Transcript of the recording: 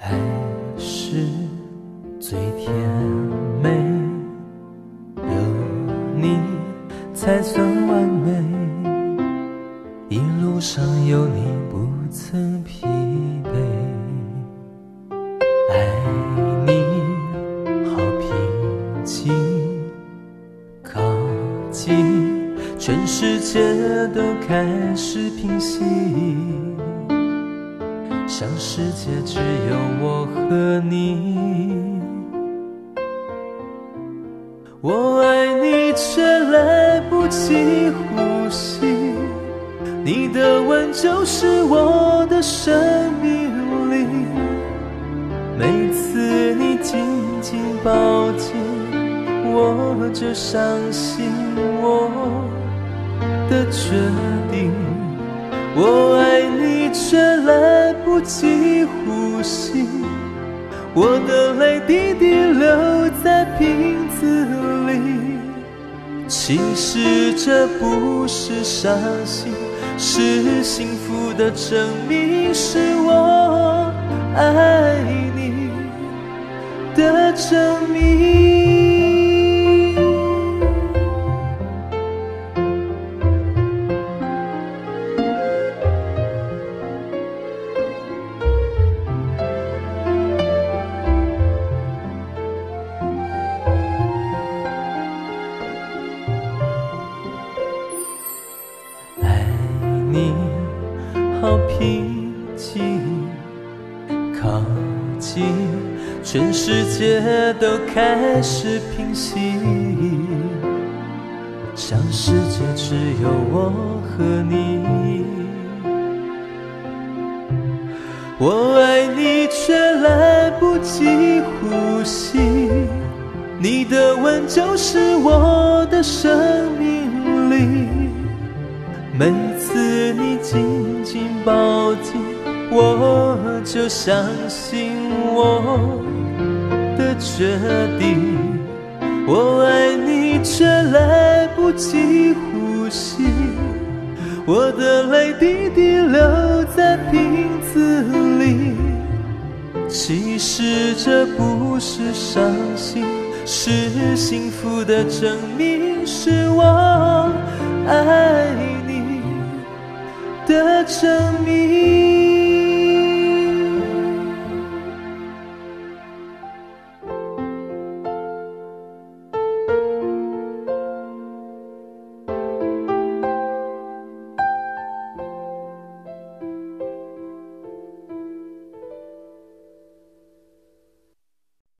爱是最甜美有你才算完美。一路上有你不曾疲惫。爱你好平静靠近全世界都开始平息。像世界只有我和你。我爱你，却来不及呼吸。你的吻就是我的生命力。每次你紧紧抱紧，我就相信我的决定。我爱你，却来不及呼吸。我的泪滴滴流在瓶子里，其实这不是伤心，是幸福的证明，是我爱你的证明。你好平静，靠近，全世界都开始平息，像世界只有我和你。我爱你，却来不及呼吸，你的吻就是我的生命力。每次你紧紧抱紧，我就相信我的决定。我爱你，却来不及呼吸，我的泪滴滴流在瓶子里。其实这不是伤心，是幸福的证明，是我生命。